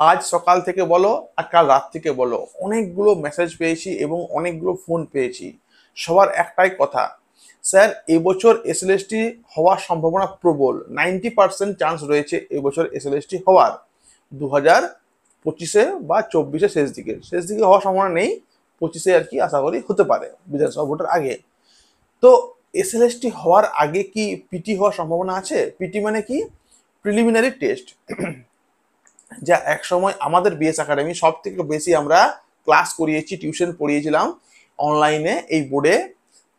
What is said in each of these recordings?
আজ সকাল থেকে বলো আর কাল রাত থেকে বলো, অনেকগুলো মেসেজ পেয়েছি এবং অনেকগুলো ফোন পেয়েছি। সবার একটাই কথা, স্যার, এবছর এসএলএসটি হওয়ার সম্ভাবনা প্রবল। নাইনটি পার্সেন্ট চান্স রয়েছে এবছর এসএলএসটি হওয়ার। দু হাজার পঁচিশে বা চব্বিশে শেষ দিকে। শেষ দিকে হওয়ার সম্ভাবনা নেই, পঁচিশে আর কি আশা করি হতে পারে বিধানসভা ভোটের আগে। তো এসএলএসটি হওয়ার আগে কি পিটি হওয়ার সম্ভাবনা আছে? পিটি মানে কি? প্রিলিমিনারি টেস্ট যা একসময় আমাদের বিএস একাডেমি সব থেকে বেশি আমরা ক্লাস করিয়েছি টিউশন পড়িয়েছিলাম। অনলাইনে এই বোর্ডে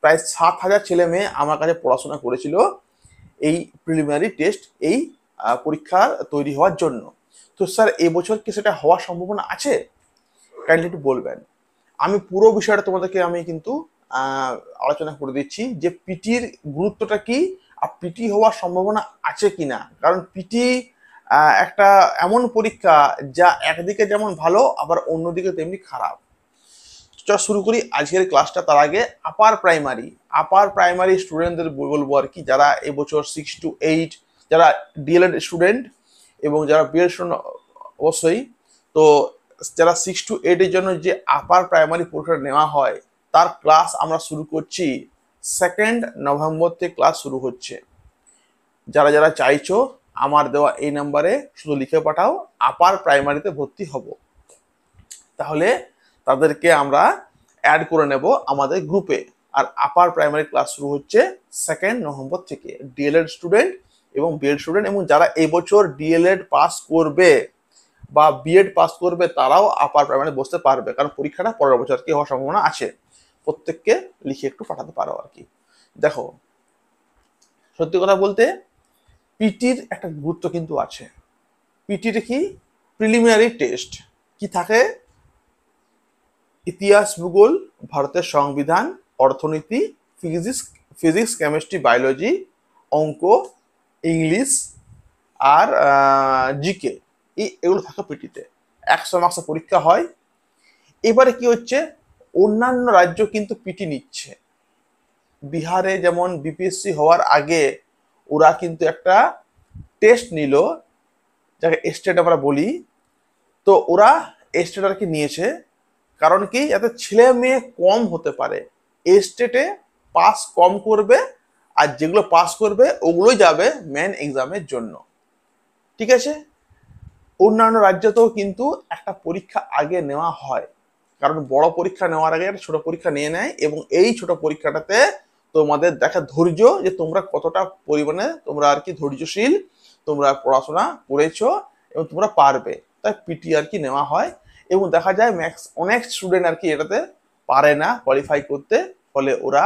প্রায় সাত হাজার ছেলে মেয়ে আমার কাছে পড়াশোনা করেছিল এই প্রিলিমিনারি টেস্ট এই পরীক্ষা তৈরি হওয়ার জন্য। তো স্যার এবছর কি সেটা হওয়ার সম্ভাবনা আছে? কাইন্ডলি একটু বলবেন। আমি পুরো বিষয়টা তোমাদেরকে আমি কিন্তু আলোচনা করে দিচ্ছি যে পিটির গুরুত্বটা কি আর পিটি হওয়ার সম্ভাবনা আছে কিনা। কারণ পিটি একটা এমন পরীক্ষা যা একদিকে যেমন ভালো, আবার অন্যদিকে তেমনি খারাপ। চল শুরু করি। আজকের ক্লাসটা তার আগে আপার প্রাইমারি আপার প্রাইমারি স্টুডেন্টদের বলব আর কি। যারা এবছর সিক্স টু এইট যারা ডিএলএড স্টুডেন্ট এবং যারা স্টুডেন্ট অবশ্যই, তো যারা সিক্স টু এইটের জন্য যে আপার প্রাইমারি পরীক্ষাটা নেওয়া হয়, তার ক্লাস আমরা শুরু করছি সেকেন্ড নভেম্বর থেকে ক্লাস শুরু হচ্ছে। যারা যারা চাইছো আমার দেওয়া এই নাম্বারে শুধু লিখে পাঠাও আপার প্রাইমারিতে ভর্তি হব। তাহলে তাদেরকে আমরা অ্যাড করে নেব আমাদের গ্রুপে আর আপার প্রাইমারি ক্লাস শুরু হচ্ছে সেকেন্ড নভেম্বর থেকে। ডিএলএড স্টুডেন্ট এবং বিএড স্টুডেন্ট এবং যারা এবছর ডিএলএড পাস করবে বা বিএড পাস করবে, তারাও আপার প্রাইমারি বসতে পারবে। কারণ পরীক্ষাটা পরের বছর কি হওয়ার সম্ভাবনা আছে। প্রত্যেককে লিখে একটু পাঠাতে পারো আর কি। দেখো, সত্যি কথা বলতে পিটির একটা গুরুত্ব কিন্তু আছে। পিটির কি? প্রিলিমিনারি টেস্ট কি থাকে? ইতিহাস ভূগোল, ভারতের সংবিধান, অর্থনীতি ফিজিক্স ফিজিক্স কেমিস্ট্রি বায়োলজি অঙ্ক, ইংলিশ আর জিকে এই এগুলো থাকে পিটিতে। একশো মার্কসের পরীক্ষা হয়। এবারে কি হচ্ছে? অন্যান্য রাজ্য কিন্তু পিটি নিচ্ছে। বিহারে যেমন বিপিএসসি হওয়ার আগে ওরা কিন্তু একটা টেস্ট নিল, যাকে স্টেট আমরা বলি। তো ওরা স্টেট আর কি নিয়েছে, কারণ কি যাতে ছেলে মেয়ে কম হতে পারে। স্টেটে পাস কম করবে, আর যেগুলো পাস করবে, ওগুলোই যাবে মেন এক্সামের জন্য। ঠিক আছে? অন্যান্য রাজ্যতেও কিন্তু একটা পরীক্ষা আগে নেওয়া হয়। কারণ বড় পরীক্ষা নেওয়ার আগে একটা ছোট পরীক্ষা নিয়ে নেয়, এবং এই ছোট পরীক্ষাটাতে তোমাদের দেখা ধৈর্য যে তোমরা কতটা পরিমাণে তোমরা আর কি ধৈর্যশীল, তোমরা পড়াশোনা করেছ এবং তোমরা পারবে। তাই পিটি আর কি নেওয়া হয় এবং দেখা যায় ম্যাক্স অনেক স্টুডেন্ট আর কি এটাতে পারে না কোয়ালিফাই করতে। ফলে ওরা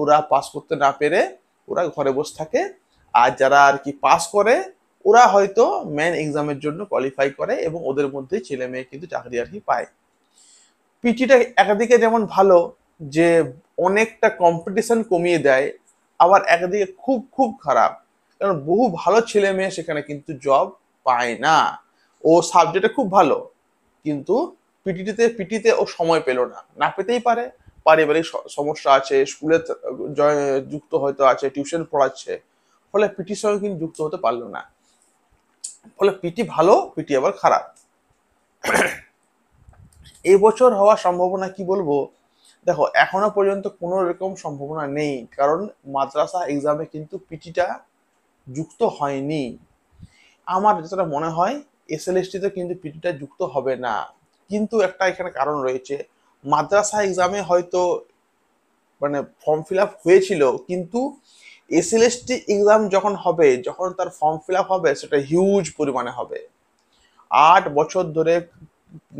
ওরা পাস করতে না পেরে ওরা ঘরে বসে থাকে। আর যারা আর কি পাস করে, ওরা হয়তো মেন এক্সামের জন্য কোয়ালিফাই করে এবং ওদের মধ্যে ছেলে মেয়ে কিন্তু চাকরি আর কি পায়। পিটিটা একদিকে যেমন ভালো যে অনেকটা কম্পিটিশন কমিয়ে দেয়, আবার একদিকে খুব খুব খারাপ। কারণ বহু ভালো ছেলে মেয়ে সেখানে কিন্তু জব পায় না। ও সাবজেক্টে খুব ভালো, কিন্তু পিটিটিতে, পিটিতে ও সময় পেল না। না পেতেই পারে। পারিবারিক সমস্যা আছে স্কুলে যুক্ত হয়তো আছে টিউশন পড়াচ্ছে। ফলে পিটির সঙ্গে কিন্তু যুক্ত হতে পারল না। ফলে পিটি ভালো, পিটি আবার খারাপ। এবছর বছর হওয়ার সম্ভাবনা কি বলব? দেখো, এখনও পর্যন্ত কোনো রকম সম্ভাবনা নেই, কারণ মাদ্রাসা এক্সামে কিন্তু পিটিটা যুক্ত হয়নি। আমার যেটা মনে হয় এসএলএসটিতে কিন্তু পিটিটা যুক্ত হবে না। কিন্তু একটা এখানে কারণ রয়েছে, মাদ্রাসা এক্সামে হয়তো মানে ফর্ম ফিল আপ হয়েছিল, কিন্তু এস এসএলএসটি এক্সাম যখন হবে, যখন তার ফর্ম ফিল আপ হবে, সেটা হিউজ পরিমাণে হবে। আট বছর ধরে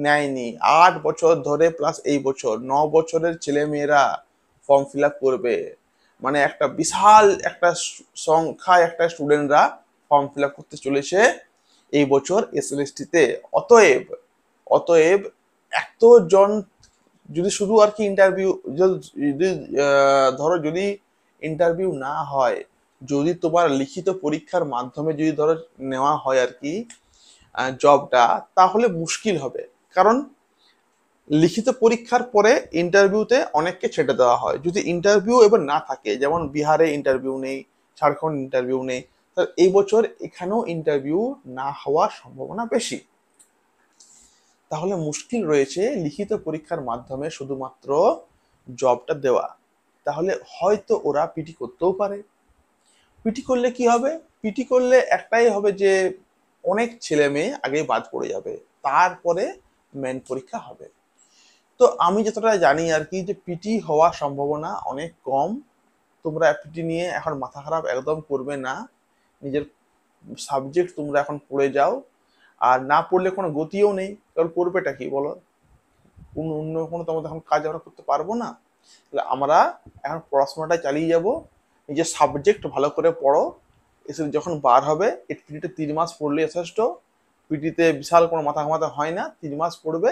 নেয়নি। আট বছর ধরে প্লাস এই বছর, ন বছরের ছেলে মেয়েরা ফর্ম ফিল আপ করবে। মানে একটা বিশাল একটা সংখ্যায় একটা স্টুডেন্টরা ফর্ম ফিল আপ করতে চলেছে এই বছর এসএলএসটিতে অতএব অতএব এতজন যদি শুধু আর কি ইন্টারভিউ যদি ধরো যদি ইন্টারভিউ না হয়, যদি তোমার লিখিত পরীক্ষার মাধ্যমে যদি ধরো নেওয়া হয় আর কি জবটা তাহলে মুশকিল হবে। কারণ লিখিত পরীক্ষার পরে ইন্টারভিউতে অনেককে ছেড়ে দেওয়া হয়। যদি ইন্টারভিউ এবার না থাকে, যেমন বিহারে ইন্টারভিউ নেই, ঝাড়খণ্ড ইন্টারভিউ নেই তাহলে এই বছর এখানেও ইন্টারভিউ না হওয়ার সম্ভাবনা বেশি। তাহলে মুশকিল রয়েছে লিখিত পরীক্ষার মাধ্যমে শুধুমাত্র জবটা দেওয়া। তাহলে হয়তো ওরা পিটি করতেও পারে। পিটি করলে কি হবে? পিটি করলে একটাই হবে যে অনেক ছেলে মেয়ে আগে বাদ পড়ে যাবে, তারপরে মেন পরীক্ষা হবে। তো আমি যতটা জানি আর কি যে পিটি হওয়ার সম্ভাবনা অনেক কম। তোমরা পিটি নিয়ে এখন মাথা খারাপ একদম করবে না। নিজের সাবজেক্ট তোমরা এখন পড়ে যাও। আর না পড়লে কোনো গতিও নেই। কারণ করবেটা কি বলো? কোনো অন্য কোনো তোমাদের এখন কাজ আমরা করতে পারব না। তাহলে আমরা এখন পড়াশোনাটা চালিয়ে যাব। নিজের সাবজেক্ট ভালো করে পড়ো। এসে যখন বার হবে এই পিটিতে তিন মাস পড়লে যথেষ্ট। পিটিতে বিশাল কোনো মাথা ঘামাতে হয় না, তিন মাস পড়বে।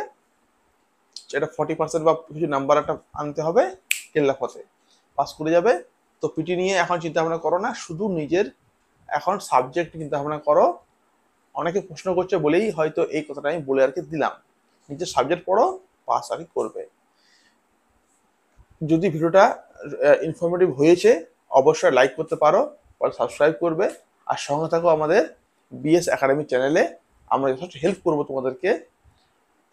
এটা ফর্টি পার্সেন্ট বা কিছু নাম্বার একটা আনতে হবে কেল্লা পথে। পাস করে যাবে। তো পিটি নিয়ে এখন চিন্তা ভাবনা করো না, শুধু নিজের এখন সাবজেক্ট চিন্তা ভাবনা করো। অনেকে প্রশ্ন করছে বলেই হয়তো এই কথাটা আমি বলে আর কি দিলাম। নিজের সাবজেক্ট পড়ো পাস আর কি করবে। যদি ভিডিওটা ইনফরমেটিভ হয়েছে, অবশ্যই লাইক করতে পারো। সাবস্ক্রাইব করবে। আর সঙ্গে থাকো আমাদের বিএস একাডেমি চ্যানেলে আমরা যথেষ্ট হেল্প করব তোমাদেরকে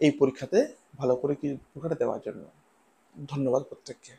এই পরীক্ষাতে ভালো করে কি পরীক্ষাটা দেওয়ার জন্য। ধন্যবাদ প্রত্যেককে।